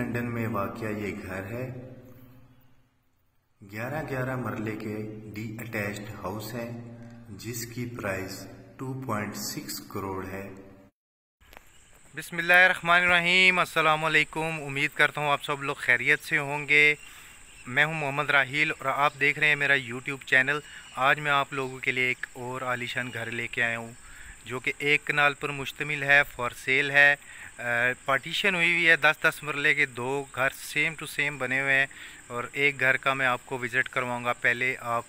London में वाक़ ये घर है। ग्यारह ग्यारह मरले के डी अटैच्ड हाउस है, जिसकी प्राइस 2.6 करोड़ है। बिसमीम अल्लाम उम्मीद करता हूँ आप सब लोग खैरियत से होंगे। मैं हूँ मोहम्मद राहील और आप देख रहे हैं मेरा यूट्यूब चैनल। आज मैं आप लोगों के लिए एक और आलिशान घर लेके आया हूँ। जो कि एक कनाल पर मुश्तमिल है फॉर सेल है। पार्टीशन हुई हुई है, दस दस मरले के दो घर सेम टू सेम बने हुए हैं। और एक घर का मैं आपको विज़िट करवाऊँगा। पहले आप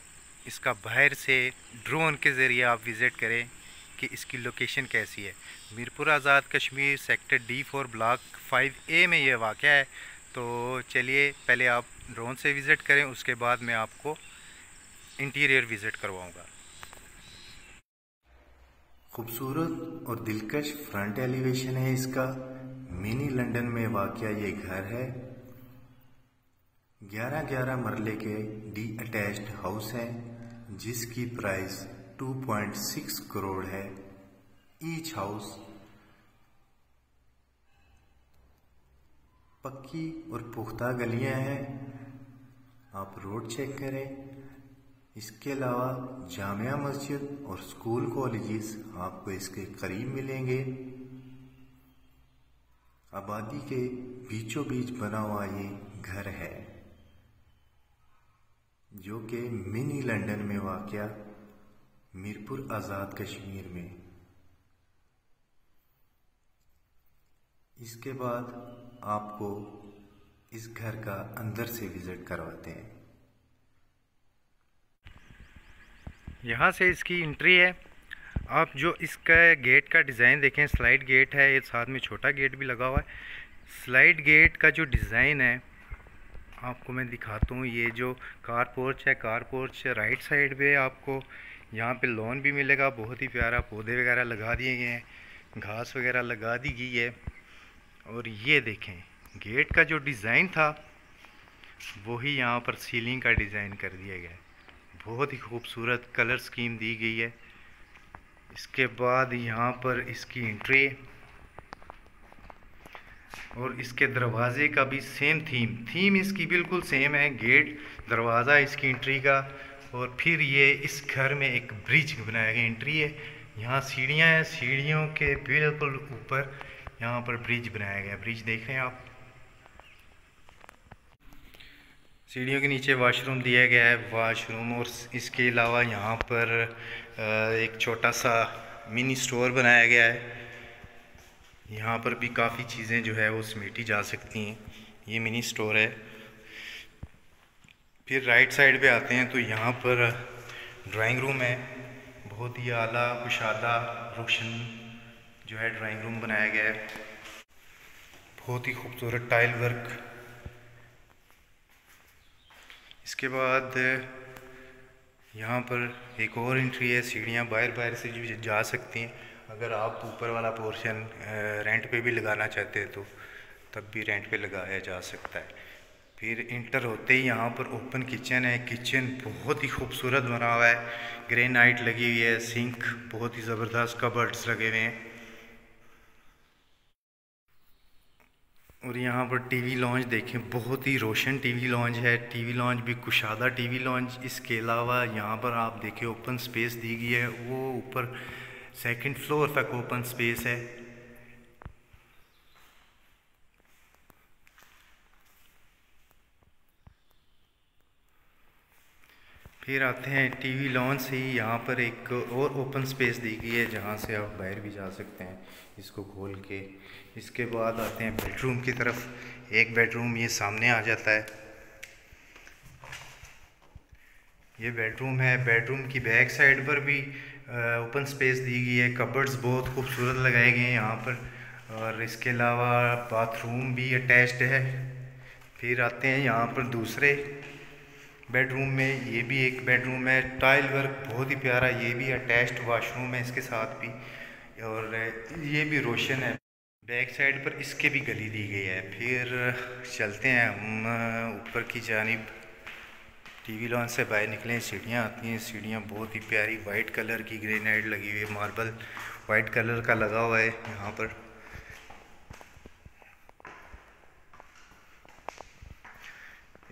इसका बाहर से ड्रोन के ज़रिए आप विज़िट करें कि इसकी लोकेशन कैसी है। Mirpur Azad Kashmir sector D four block five A में यह वाक़ है। तो चलिए, पहले आप ड्रोन से विज़िट करें, उसके बाद मैं आपको इंटीरियर विज़िट करवाऊँगा। खूबसूरत और दिलकश फ्रंट एलिवेशन है इसका। मिनी लंदन में वाक़ ये घर है। ग्यारह ग्यारह मरले के डी अटैच्ड हाउस है, जिसकी प्राइस 2.6 करोड़ है। ईच हाउस पक्की और पुख्ता गलियाँ हैं। आप रोड चेक करें। इसके अलावा जामिया मस्जिद और स्कूल कॉलेजेस आपको इसके करीब मिलेंगे। आबादी के बीचों बीच बना हुआ ये घर है, जो कि मिनी लंदन में वाक़ मीरपुर आज़ाद कश्मीर में। इसके बाद आपको इस घर का अंदर से विज़िट करवाते हैं। यहाँ से इसकी एंट्री है। आप जो इसका गेट का डिज़ाइन देखें स्लाइड गेट है ये साथ में छोटा गेट भी लगा हुआ है। स्लाइड गेट का जो डिज़ाइन है, आपको मैं दिखाता हूँ, ये जो कार पोर्च है कार पोर्च राइट साइड पे आपको यहाँ पे लोन भी मिलेगा। बहुत ही प्यारा पौधे वगैरह लगा दिए गए हैं, घास वगैरह लगा दी गई है। और ये देखें गेट का जो डिज़ाइन था वही यहाँ पर सीलिंग का डिज़ाइन कर दिया गया है। बहुत ही खूबसूरत कलर स्कीम दी गई है। इसके बाद यहाँ पर इसकी एंट्री और इसके दरवाज़े का भी सेम थीम थीम इसकी बिल्कुल सेम है गेट दरवाज़ा, इसकी एंट्री का। और फिर ये इस घर में एक ब्रिज बनाया गया एंट्री है। यहाँ सीढ़ियाँ हैं, सीढ़ियों के बिल्कुल ऊपर यहाँ पर ब्रिज बनाया गया। ब्रिज देख रहे हैं आप? सीढ़ियों के नीचे वाशरूम दिया गया है वाशरूम और इसके अलावा यहाँ पर एक छोटा सा मिनी स्टोर बनाया गया है। यहाँ पर भी काफ़ी चीज़ें जो है वो समेटी जा सकती हैं। ये मिनी स्टोर है। फिर राइट साइड पे आते हैं तो यहाँ पर ड्राइंग रूम है। बहुत ही आला, कुशादा, रोशन जो है ड्राइंग रूम बनाया गया है। बहुत ही खूबसूरत टाइल वर्क इसके बाद, यहाँ पर एक और एंट्री है, सीढ़ियाँ बाहर बाहर से जो जा सकती हैं। अगर आप ऊपर वाला पोर्शन रेंट पे भी लगाना चाहते हैं तो तब भी रेंट पे लगाया जा सकता है। फिर इंटर होते ही यहाँ पर ओपन किचन है। किचन बहुत ही खूबसूरत बना हुआ है। ग्रेनाइट लगी हुई है सिंक बहुत ही ज़बरदस्त कबर्ड्स लगे हुए हैं। और यहाँ पर टीवी लॉन्च देखें, बहुत ही रोशन टीवी लॉन्च है। टीवी लॉन्च भी कुशादा टीवी लॉन्च इसके अलावा यहाँ पर आप देखें ओपन स्पेस दी गई है। वो ऊपर सेकंड फ्लोर तक ओपन स्पेस है। फिर आते हैं टीवी लॉन्च से ही, यहाँ पर एक और ओपन स्पेस दी गई है, जहाँ से आप बाहर भी जा सकते हैं, इसको खोल के। इसके बाद आते हैं बेडरूम की तरफ़। एक बेडरूम ये सामने आ जाता है। ये बेडरूम है। बेडरूम की बैक साइड पर भी ओपन स्पेस दी गई है। कबर्ड्स बहुत खूबसूरत लगाए गए हैं यहाँ पर। और इसके अलावा बाथरूम भी अटैच्ड है। फिर आते हैं यहाँ पर दूसरे। बेडरूम में, ये भी एक बेडरूम है। टाइल वर्क बहुत ही प्यारा, ये भी अटैच्ड वाशरूम है इसके साथ भी। और ये भी रोशन है। बैक साइड पर इसके भी गली दी गई है। फिर चलते हैं हम, ऊपर की जानब। टीवी लॉन से बाहर निकले सीढ़ियाँ आती हैं। सीढ़ियाँ बहुत ही प्यारी, वाइट कलर की, ग्रेनाइट लगी हुई है, मार्बल। वाइट कलर का लगा हुआ है यहाँ पर।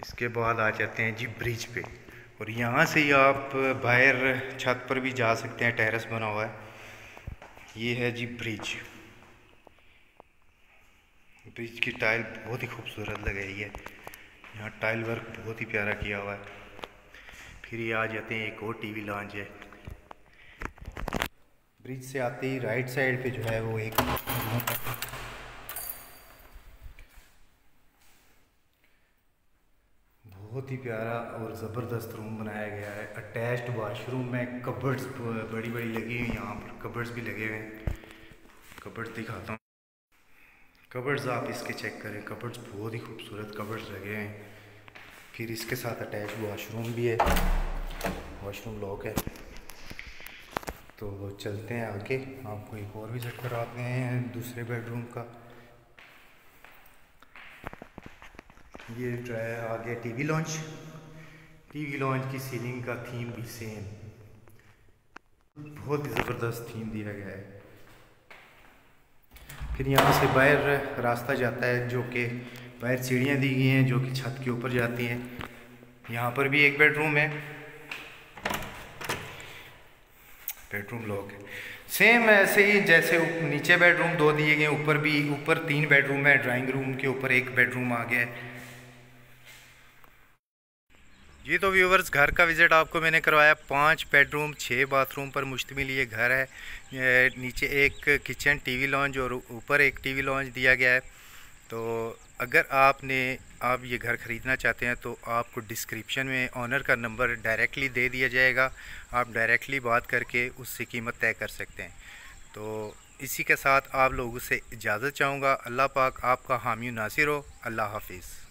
इसके बाद आ जाते हैं जी ब्रिज पे। और यहाँ से ही आप बाहर छत पर भी जा सकते हैं, टेरेस बना हुआ है। ये है जी ब्रिज। ब्रिज की टाइल बहुत ही खूबसूरत लगाई है। यहाँ टाइल वर्क बहुत ही प्यारा किया हुआ है। फिर ये आ जाते हैं, एक और टीवी लॉन्च है। ब्रिज से आते ही राइट साइड पे जो है वो एक बहुत ही प्यारा और ज़बरदस्त रूम बनाया गया है। अटैच्ड वाशरूम में कबर्ड्स बड़ी बड़ी लगी हुई यहाँ पर कबर्ड्स भी लगे हुए हैं। कबर्ड्स दिखाता हूँ। कबर्ड्स आप इसके चेक करें। कबर्ड्स बहुत ही खूबसूरत कबर्ड्स लगे हैं। फिर इसके साथ अटैच वाशरूम भी है। वाशरूम लॉक है। तो चलते हैं आगे। आपको एक और सेट करवाते हैं दूसरे बेडरूम का। ये जो है आगे टीवी लॉन्च। टीवी लॉन्च की सीलिंग का थीम भी सेम बहुत ही ज़बरदस्त थीम दिया गया है। फिर यहाँ से बाहर रास्ता जाता है, जो कि बाहर सीढ़ियाँ दी गई हैं, जो कि छत के ऊपर जाती हैं। यहाँ पर भी एक बेडरूम है। बेडरूम लॉक है। सेम ऐसे ही जैसे नीचे बेडरूम दो दिए गए, ऊपर भी, ऊपर तीन बेडरूम है। ड्राइंग रूम के ऊपर एक बेडरूम आ गया है। जी तो व्यूवर्स घर का विज़िट आपको मैंने करवाया। पाँच बेडरूम छः बाथरूम पर मुश्तमिल ये घर है। नीचे एक किचन टीवी लॉन्च और ऊपर एक टीवी लॉन्च दिया गया है। तो अगर आपने, आप ये घर ख़रीदना चाहते हैं तो आपको डिस्क्रिप्शन में ऑनर का नंबर डायरेक्टली दे दिया जाएगा। आप डायरेक्टली बात करके उससे कीमत तय कर सकते हैं। तो इसी के साथ आप लोगों से इजाज़त चाहूँगा। अल्लाह पाक आपका हामी नासिर हो। अल्लाह हाफिज़।